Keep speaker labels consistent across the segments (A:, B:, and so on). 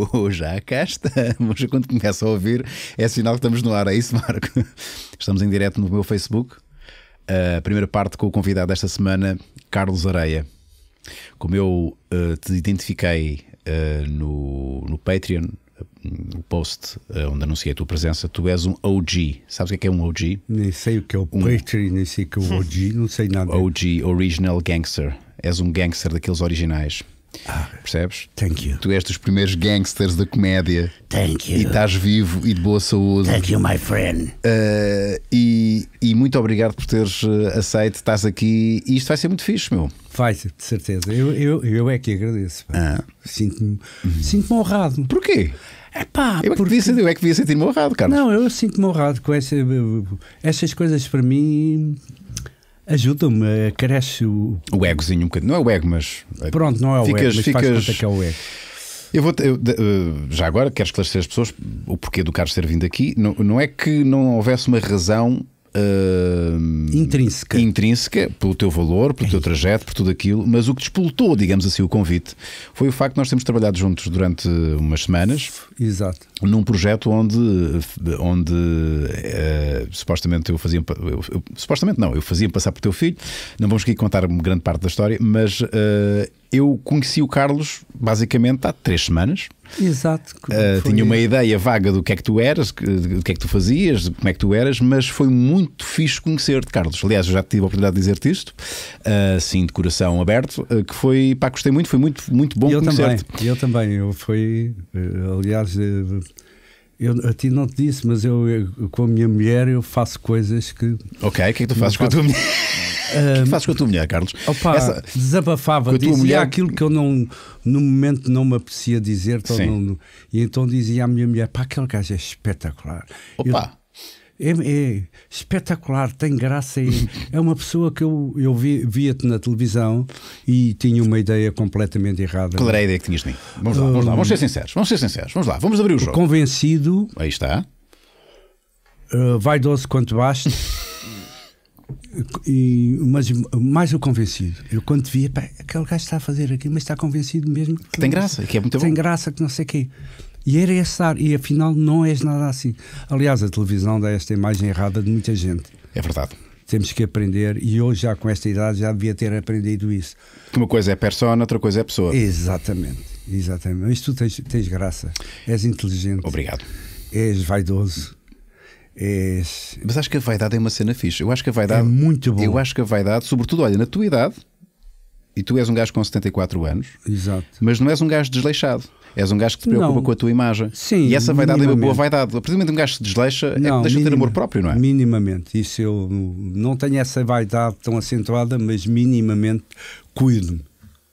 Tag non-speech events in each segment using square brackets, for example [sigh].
A: [laughs] já cá estamos. Quando começa a ouvir, é sinal que estamos no ar. É isso, Marco? [laughs] Estamos em direto no meu Facebook. A primeira parte com o convidado desta semana, Carlos Areia. Como eu uh, te identifiquei uh, no, no Patreon, no post uh, onde anunciei a tua presença, tu és um OG. Sabes o que é, que é um OG?
B: Nem sei o que é o um... Patreon, nem sei o que é o OG, não sei nada.
A: OG, Original Gangster. És um gangster daqueles originais.
B: Ah,
A: Percebes?
B: Thank you.
A: Tu és dos primeiros gangsters da comédia.
B: Thank you.
A: E estás vivo e de boa saúde.
B: Thank you, my friend.
A: Uh, e, e, muito obrigado por teres aceito, estás aqui e isto vai ser muito fixe, meu.
B: Vai, de certeza. Eu, eu, eu é que agradeço. Ah. Sinto-me sinto honrado.
A: Porquê?
B: É pá,
A: eu, porque... devia, eu é que devia sentir-me honrado, Carlos.
B: Não, eu sinto-me honrado com essa, essas coisas para mim Ajuda-me, cresce o.
A: O egozinho um bocadinho. Não é o ego, mas.
B: Pronto, não é o
A: ficas,
B: ego, mas
A: ficas...
B: faz conta que é o ego.
A: Eu vou, eu, já agora quero esclarecer as pessoas o porquê do Carlos ter vindo aqui. Não, não é que não houvesse uma razão uh,
B: intrínseca.
A: intrínseca pelo teu valor, pelo teu trajeto, por tudo aquilo, mas o que despoltou, digamos assim, o convite foi o facto de nós termos trabalhado juntos durante umas semanas.
B: Exato.
A: Num projeto onde, onde uh, supostamente eu fazia. Eu, eu, supostamente não, eu fazia passar por teu filho. Não vamos aqui contar grande parte da história, mas uh, eu conheci o Carlos basicamente há três semanas.
B: Exato.
A: Uh, tinha uma ideia vaga do que é que tu eras, do que é que tu fazias, como é que tu eras, mas foi muito fixe conhecer-te, Carlos. Aliás, eu já tive a oportunidade de dizer-te isto, uh, assim, de coração aberto, uh, que foi, pá, gostei muito, foi muito, muito bom conhecer-te.
B: Eu também, eu fui, aliás, eu a ti não te disse, mas eu, eu, com a minha mulher eu faço coisas que.
A: Ok, o que é que tu fazes com a tua mulher? [laughs] o que é que fazes com a tua mulher, Carlos?
B: Opa, Essa... desabafava, dizia mulher... aquilo que eu não, no momento não me apetecia dizer, então não, e então dizia à minha mulher: pá, aquele gajo é espetacular.
A: Opa! Eu,
B: é, é, espetacular, tem graça. É, é uma pessoa que eu, eu via-te na televisão e tinha uma ideia completamente errada.
A: Qual era a ideia que tinhas de mim? Vamos lá, vamos lá, vamos ser sinceros, vamos ser sinceros, vamos lá, vamos abrir o jogo.
B: Convencido.
A: Aí está.
B: Uh, vaidoso quanto baste. [laughs] E, mas mais o convencido. Eu quando via, pá, aquele gajo está a fazer aqui, mas está convencido mesmo.
A: Que tem graça, que é muito
B: tem
A: bom.
B: Tem graça, que não sei o quê. E era esse ar, e afinal não és nada assim. Aliás, a televisão dá esta imagem errada de muita gente.
A: É verdade.
B: Temos que aprender, e hoje, já com esta idade, já devia ter aprendido isso.
A: Que uma coisa é persona, outra coisa é pessoa.
B: Exatamente, exatamente. Mas tu tens, tens graça, és inteligente.
A: Obrigado.
B: És vaidoso. És...
A: Mas acho que a vaidade é uma cena fixe. Eu acho que a vaidade.
B: É muito bom.
A: Eu acho que a vaidade, sobretudo, olha, na tua idade, e tu és um gajo com 74 anos,
B: Exato.
A: mas não és um gajo desleixado. És um gajo que te preocupa
B: não.
A: com a tua imagem.
B: Sim,
A: e essa vaidade é uma boa vaidade. A partir do momento que um gajo se desleixa,
B: não,
A: é deixa de ter amor próprio, não é?
B: Minimamente. Isso eu não tenho essa vaidade tão acentuada, mas minimamente cuido-me.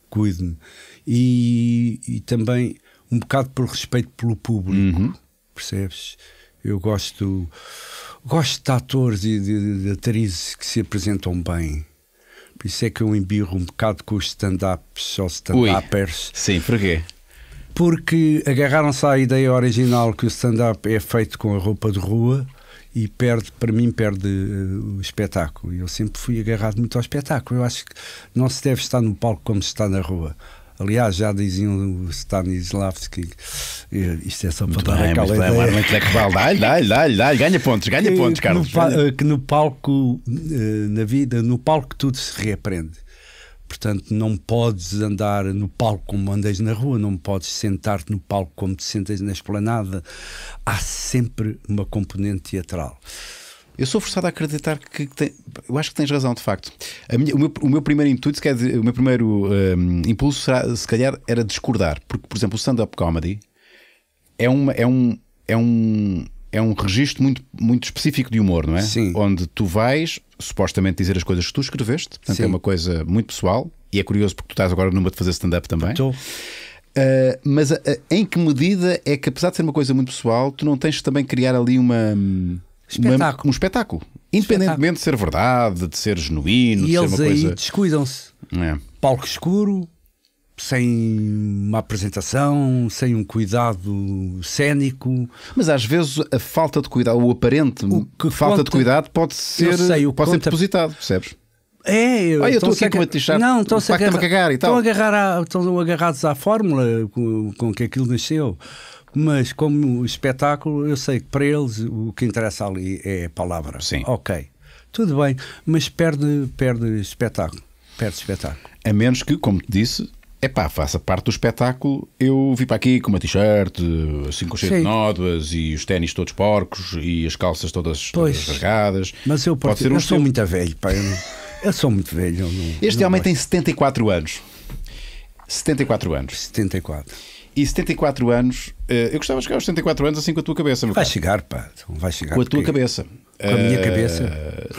B: Cuido-me. E, e, também um bocado por respeito pelo público.
A: Uhum.
B: Percebes? Eu gosto, gosto de atores e de, de atrizes que se apresentam bem. Por isso é que eu embirro um bocado com os stand-ups ou stand-uppers.
A: Sim, porquê?
B: porque agarraram-se à ideia original que o stand-up é feito com a roupa de rua e perde, para mim, perde uh, o espetáculo. Eu sempre fui agarrado muito ao espetáculo. Eu acho que não se deve estar no palco como se está na rua. Aliás, já diziam o Stanislavski, isto é só para dar
A: bem,
B: aquela ideia.
A: Muito intelectual, dá-lhe, dá-lhe, dá-lhe, dá ganha pontos, ganha pontos, Carlos.
B: No, que no palco, eh, na vida, no palco tudo se reaprende. Portanto, não podes andar no palco como andas na rua, não podes sentar-te no palco como te sentas na esplanada. Há sempre uma componente teatral.
A: Eu sou forçado a acreditar que tem, eu acho que tens razão, de facto. Minha, o, meu, o, meu, primeiro intuito, quer dizer, o meu primeiro um, impulso, será, se calhar, era discordar, porque, por exemplo, o stand-up comedy é, uma, é um. É um é um registro muito, muito específico de humor, não é?
B: Sim.
A: Onde tu vais supostamente dizer as coisas que tu escreveste, portanto
B: Sim.
A: é uma coisa muito pessoal e é curioso porque tu estás agora numa de fazer stand-up também.
B: Estou.
A: Uh, mas uh, em que medida é que, apesar de ser uma coisa muito pessoal, tu não tens de também criar ali uma.
B: Espetáculo.
A: Uma, um espetáculo. Independentemente de ser verdade, de ser genuíno,
B: E
A: de ser uma
B: aí
A: coisa.
B: descuidam-se.
A: É.
B: Palco escuro, sem uma apresentação, sem um cuidado cênico.
A: Mas às vezes a falta de cuidado, o aparente
B: O que
A: falta de
B: conta-
A: cuidado pode ser,
B: sei,
A: pode ser
B: conta-
A: depositado, percebes?
B: É, eu
A: Olha, eu estou aqui com
B: a-
A: t-shirt,
B: Não,
A: o
B: estão-se
A: facto de me cagar e tal.
B: Estão, a agarrar estão agarrados à fórmula com, com que aquilo nasceu. Mas como espetáculo, eu sei que para eles o que interessa ali é a palavra.
A: Sim.
B: Ok. Tudo bem, mas perde, perde espetáculo. Perde espetáculo.
A: A menos que, como te disse, é pá, faça parte do espetáculo. Eu vim para aqui com uma t-shirt, assim com cheio de nódoas e os ténis todos porcos e as calças todas, todas rasgadas.
B: Mas eu,
A: Pode ser um
B: eu sou
A: estilo.
B: muito velho, pá. Eu, não- eu sou muito velho. não-
A: Este
B: não
A: homem
B: gosto.
A: tem 74 anos. 74 anos.
B: 74.
A: E 74 anos, eh, eu gostava de chegar aos 74 anos assim com a tua cabeça, meu
B: Vai
A: caro.
B: chegar, pá. Vai chegar.
A: Com a tua cabeça.
B: Com a minha
A: Eh,
B: cabeça?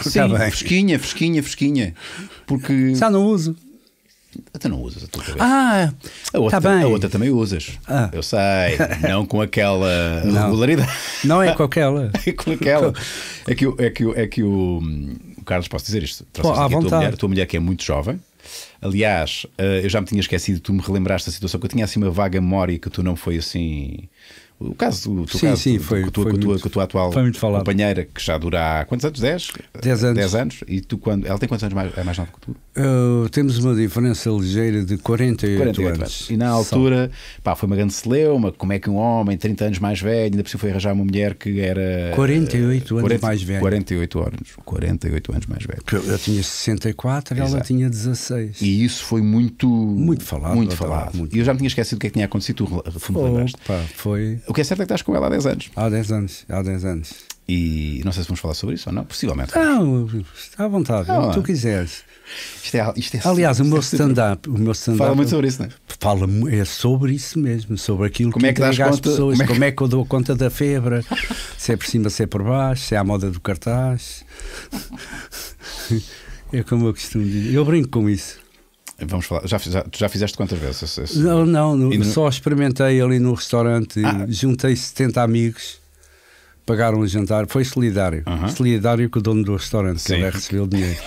A: Sim,
B: Tá bem.
A: fresquinha, fresquinha, fresquinha. Porque.
B: Já não uso.
A: Até não usas a tua cabeça.
B: Ah,
A: a, outra,
B: bem.
A: a outra também usas.
B: Ah.
A: Eu sei. [laughs] Não com aquela
B: Não.
A: regularidade.
B: Não é com aquela. [laughs]
A: É com aquela. É que, o- é que, é que o, o Carlos, posso dizer isto? Trouxeste
B: à
A: aqui a tua mulher, a tua mulher que é muito jovem. Aliás, eh, eu já me tinha esquecido, tu me relembraste da situação que eu tinha assim uma vaga memória que tu não foi assim. O caso, o teu
B: Sim,
A: caso
B: sim, foi-
A: com,
B: foi
A: com, a tua,
B: muito-
A: com a tua atual companheira que já dura há quantos anos? 10?
B: Dez anos.
A: 10 anos. E tu quando. Ela tem quantos anos mais, é mais nova que tu?
B: Uh, temos uma diferença ligeira de 48,
A: 48
B: anos.
A: E na altura, pá, foi uma grande celeuma. Como é que um homem, 30 anos mais velho, ainda por cima foi arranjar uma mulher que era.
B: 48 anos
A: 40
B: mais velho.
A: 48 anos. 48 anos mais velho.
B: Eu, tinha 64 e ela tinha 16.
A: E isso foi muito.
B: Muito falado,
A: Muito falado.
B: muito.
A: E eu já me tinha esquecido do que é que tinha acontecido. Tu, me lembraste.
B: pá, foi
A: O que é certo é que estás com ela há 10 anos.
B: há 10 anos. Há 10 anos.
A: E não sei se vamos falar sobre isso ou não. Possivelmente.
B: Não, está à vontade,
A: Ah,
B: o que tu
A: lá.
B: quiseres.
A: Isto é, isto é
B: Aliás, o meu
A: é [laughs]
B: stand-up, stand-up
A: Fala muito sobre isso, não é?
B: fala é sobre isso mesmo, sobre aquilo
A: Como
B: que
A: é que dás
B: entrega às
A: conta-
B: pessoas,
A: como é que-
B: como é que eu dou conta da febre, se é por cima, se é por baixo, se é à moda do cartaz. [laughs] É como eu costumo dizer. Eu brinco com isso.
A: Vamos falar. Já, já, tu já fizeste quantas vezes? esse- esse-
B: Não, não, no- só experimentei ali no restaurante,
A: Ah.
B: juntei 70 amigos, pagaram um jantar, foi solidário.
A: Aham.
B: Solidário com o dono do restaurante, que
A: Sim.
B: ele é recebeu o dinheiro.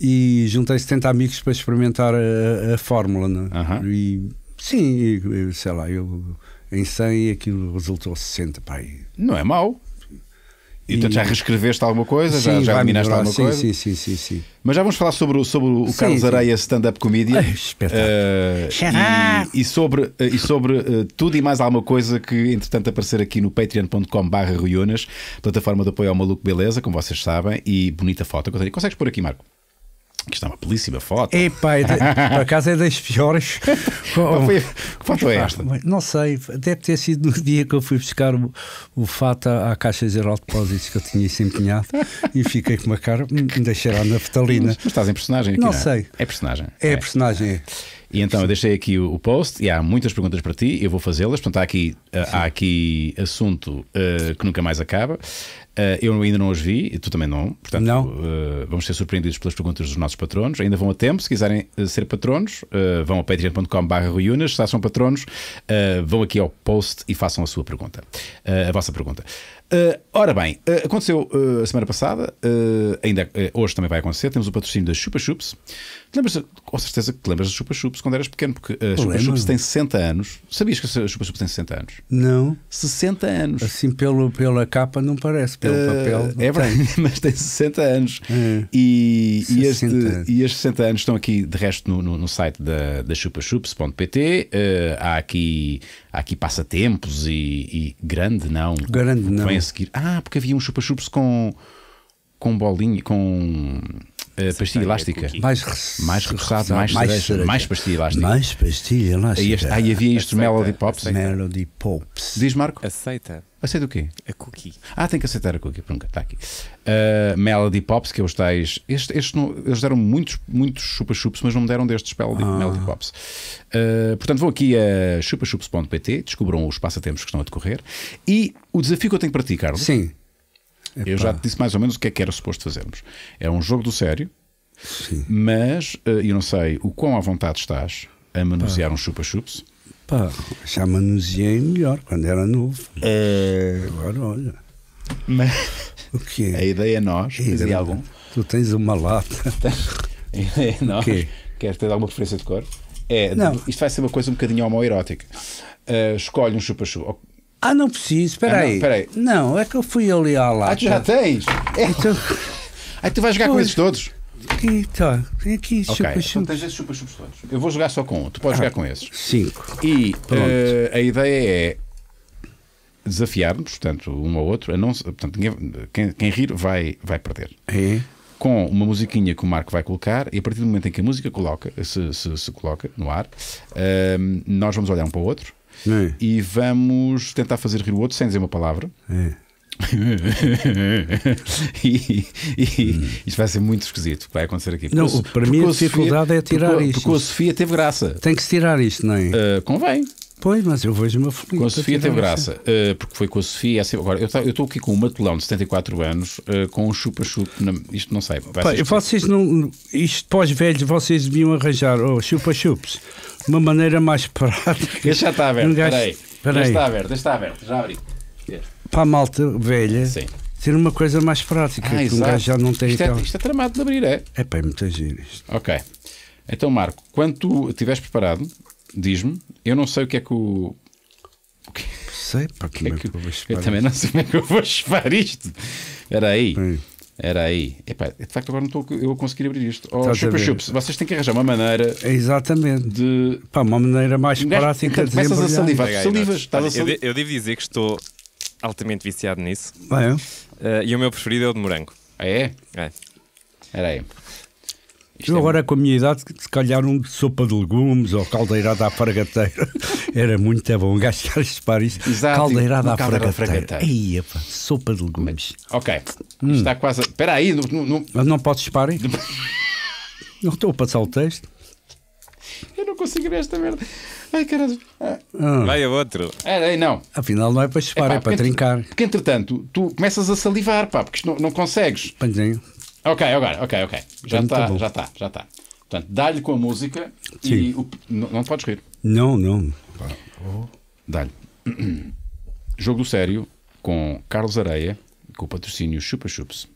B: E juntei 70 amigos para experimentar a, a fórmula. Né?
A: Aham.
B: E sim, eu- sei lá, eu em 100 aquilo resultou 60. Pá, e-
A: Não é mau. E, portanto,
B: E-
A: já reescreveste alguma coisa? já
B: Sim,
A: já eliminaste
B: melhorar.
A: alguma
B: sim,
A: coisa?
B: Sim, sim, sim, sim.
A: Mas já vamos falar sobre, o- sobre o
B: Sim,
A: Carlos
B: sim.
A: Areia stand-up comedian. Eh,
B: Xará.
A: e, e sobre, eh, e sobre eh, tudo e mais alguma coisa que entretanto aparecer aqui no patreon.com barra Ruionas, plataforma de apoio ao Maluco Beleza, como vocês sabem, e bonita foto que eu tenho. Consegues pôr aqui, Marco? Aqui está uma belíssima foto.
B: Epá, é [laughs] por acaso é das piores.
A: Qual foi- que foto é esta?
B: Não sei, deve ter sido no dia que eu fui buscar o, o fato à, à Caixa Geral de Depósitos que eu tinha isso empenhado e fiquei com uma cara, hum, deixei lá na naftalina.
A: Mas, mas estás em personagem aqui,
B: Não
A: é?
B: sei.
A: É personagem.
B: É a personagem, é.
A: E então eu deixei aqui o post e há muitas perguntas para ti, eu vou fazê-las. Portanto, há aqui, uh, há aqui assunto uh, que nunca mais acaba. Uh, eu ainda não os vi, e tu também não. Portanto,
B: Não.
A: uh, vamos ser surpreendidos pelas perguntas dos nossos patronos. Ainda vão a tempo, se quiserem ser patronos, vão a patreon.com.br. Se são patronos, vão aqui ao post e façam a sua pergunta, a vossa pergunta. Uh, ora bem, uh, aconteceu uh, a semana passada, ainda hoje também vai acontecer. Temos o patrocínio da Chupa Chups. Lembras, com certeza que te lembras da Chupa Chups quando eras pequeno, porque a Chupa. Chups tem 60 anos. Sabias que a Chupa Chups tem 60 anos?
B: Não,
A: 60 anos.
B: assim pelo, pela capa não parece, pelo papel.
A: é verdade, [laughs] mas tem 60 anos.
B: É.
A: E, e,
B: 60
A: este,
B: anos.
A: e estes 60 anos estão aqui, de resto, no, no, no site da, da chupachups.pt. Há, aqui, aqui passatempos e, e grande não.
B: Grande não.
A: Vem a seguir. Ah, porque havia um chupa-chups com, com bolinha, com uh, pastilha
C: é
A: elástica.
B: Mais,
A: Mais reforçado, mais cereja, mais pastilha elástica.
B: Mais pastilha elástica.
A: Aí, este, aí havia estes
C: Aceita,
A: Melody Pops.
C: aceita.
B: Melody Pops.
A: Diz Marco?
C: Aceita
A: Aceita o quê?
C: a cookie.
A: Ah, tem que aceitar a cookie. Pronto, está aqui. Uh, Melody Pops, que é os tais. Este, este não- eles deram muitos, muitos chupa-chups, mas não me deram destes Melody,
B: Ah.
A: Melody Pops. Uh, portanto, vão aqui a chupachups.pt, descubram os passatempos que estão a decorrer. E o desafio que eu tenho para ti, Carlos,
B: Sim.
A: Eu já te disse mais ou menos o que é que era suposto fazermos. É um jogo do sério,
B: Sim.
A: mas uh, eu não sei o quão à vontade estás a manusear um chupa-chups.
B: Pá, já manuseei melhor quando era novo.
A: É.
B: Agora, olha.
A: Mas
B: O que [laughs]
A: a ideia é nós. Aí algum?
B: Tu tens uma lata. [laughs]
A: A ideia é nós.
B: quê?
A: Queres ter alguma preferência de cor? É,
B: Não.
A: isto vai ser uma coisa um bocadinho homoerótica. Uh, escolhe um chupa-chupa.
B: Ah, não preciso, espera
A: Ah, não,
B: aí.
A: espera aí.
B: Não, é que eu fui ali à lata.
A: Ah, tu já tens? É.
B: Então, [laughs]
A: Aí tu vais jogar com
B: Pois.
A: esses todos.
B: Aqui, tá. Tem aqui,
A: Ok,
B: chupa,
A: então tens esses chupa-chups todos. Eu vou jogar só com um, tu podes jogar com esses.
B: Cinco.
A: E eh, a ideia é desafiar-nos, portanto, um ao outro. A não, portanto, quem, quem rir vai, vai perder.
B: É.
A: Com uma musiquinha que o Marco vai colocar, e a partir do momento em que a música coloca, se, se, se coloca no ar, ehm, nós vamos olhar um para o outro
B: É.
A: e vamos tentar fazer rir o outro sem dizer uma palavra.
B: É. [laughs]
A: e, e isto vai ser muito esquisito o que vai acontecer aqui.
B: Não,
A: o-
B: para mim a
A: o Sofia-
B: dificuldade é tirar
A: porque,
B: isto.
A: Porque a Sofia teve graça.
B: Tem que se tirar isto, não é?
A: Uh, convém.
B: Pois, mas eu vejo uma.
A: Com a
B: para
A: Sofia teve graça, uh, porque foi com a Sofia. assim, Agora, eu estou aqui com um matulão de 74 anos, uh, com um chupa-chupa. Isto não sei.
B: Pá, vocês não. Isto para os velhos, vocês deviam arranjar, oh, chupa-chups, uma maneira mais prática.
A: Este já está aberto.
B: Um gajo-
A: Espera aí.
B: espera
A: Este está aberto. Este está aberto. Já abri. Este.
B: Para a malta velha,
A: Sim.
B: ter uma coisa mais prática.
A: Ah,
B: que um gajo já não tem
A: isto, é,
B: aquela.
A: isto é tramado de abrir, é?
B: É pá, é muito giro isto.
A: Ok. Então, Marco, quando tu estiveres preparado, diz-me. Eu não sei o que é que o.
B: Sei, para que,
A: que é
B: é
A: que-
B: que eu vou
A: eu também não sei como é que eu vou chupar isto. Era aí.
B: Sim.
A: Era aí. Epá, de facto, agora não estou eu a conseguir abrir isto. Oh, chupa chups, vocês têm que arranjar uma maneira
B: É Exatamente.
A: de.
B: Pá, uma maneira mais prática de
A: começas a salivar. Salivas, estás a
C: Olha, eu, devo dizer que estou altamente viciado nisso.
B: Bem,
C: Eh, e o meu preferido é o de morango.
A: Ah, é?
C: É.
A: Era aí. Isto
B: eu
A: é-
B: agora com a minha idade, se calhar um de sopa de legumes ou caldeirada à fragateira [laughs] era muito bom. Um gajo que chupar isto.
A: Exato,
B: caldeirada à
A: caldeirada à
B: fragateira.
A: fragateira.
B: Aí, sopa de legumes.
A: Ok.
B: Hum.
A: Está quase. a- Espera aí. não- não-
B: Mas não podes chupar, hein? [laughs] Não estou a passar o texto.
A: Eu não consigo ver esta merda. Ai, caralho. Ah,
B: Ah,
C: Vai a outro.
A: Aí, não.
B: afinal, não é para chupar, é para
A: porque-
B: trincar.
A: Porque entretanto, tu começas a salivar, pá, porque isto não, não consegues.
B: Panzinho.
A: Ok, agora, ok, ok. Já está, já está, já está. Portanto, dá-lhe com a música e
B: Sim.
A: o- não, não te podes rir.
B: Não, não.
A: Dá-lhe. [clears throat] Jogo do sério com Carlos Areia, com o patrocínio Chupa Chups.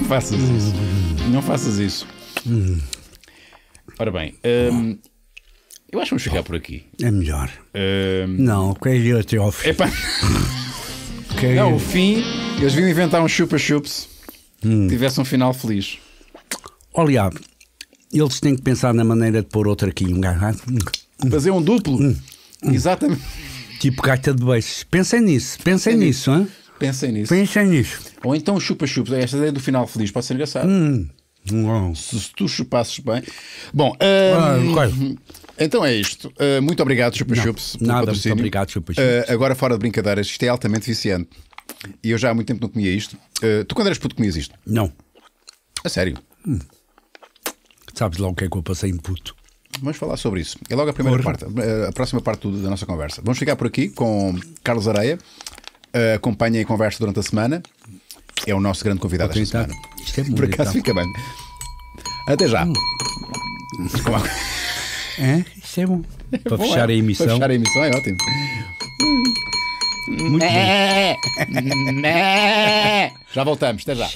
A: Não faças isso. Não faças isso. Ora bem, hum, eu acho que vamos ficar por aqui.
B: É melhor.
A: Hum,
B: Não, quero ir até ao fim.
A: epá, [laughs]
B: Quero
A: não,
B: ir-
A: o fim, eles vinham inventar um Chupa Chups que tivesse um final feliz.
B: Olha, eles têm que pensar na maneira de pôr outro aqui. Um gajo.
A: Fazer um duplo. Exatamente.
B: Tipo gaita de beijos. Pensem nisso, pensem nisso, hein?
A: Pensem nisso.
B: Pensem nisso.
A: Ou então Chupa Chups. Esta ideia do final feliz pode ser engraçado.
B: Não.
A: Se, se tu chupasses bem. Bom,
B: Ah,
A: hum,
B: claro.
A: então é isto. Uh, muito obrigado, Chupa Chups.
B: nada, muito
A: patrocínio.
B: obrigado, Chupa Chups.
A: Uh, agora, fora de brincadeiras, isto é altamente viciante. E eu já há muito tempo não comia isto. Uh, tu, quando eras puto, comias isto?
B: Não.
A: A sério.
B: Sabes lá o que é que eu passei em puto.
A: Vamos falar sobre isso. É logo a primeira
B: Porra.
A: parte, a próxima parte da nossa conversa. Vamos ficar por aqui com Carlos Areia. Uh, acompanhem a conversa durante a semana. É o nosso grande convidado esta semana.
B: Isto é
A: Por acaso fica bem. Até já. Com a-
B: É? Isto é bom. Para
A: Bom,
B: fechar
A: é.
B: a emissão.
A: Para fechar a emissão é ótimo.
B: Muito bom.
A: Já voltamos, até já.